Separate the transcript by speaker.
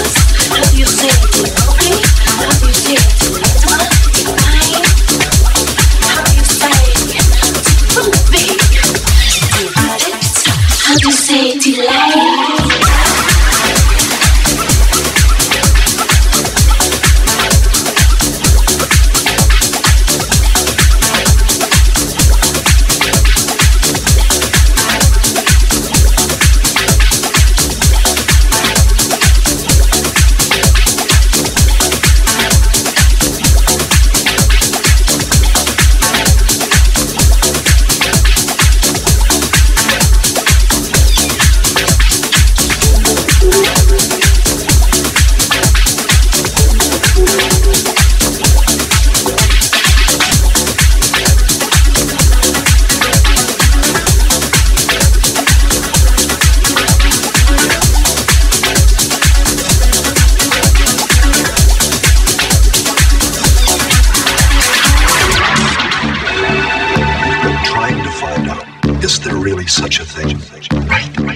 Speaker 1: us. Really such a thing? Right.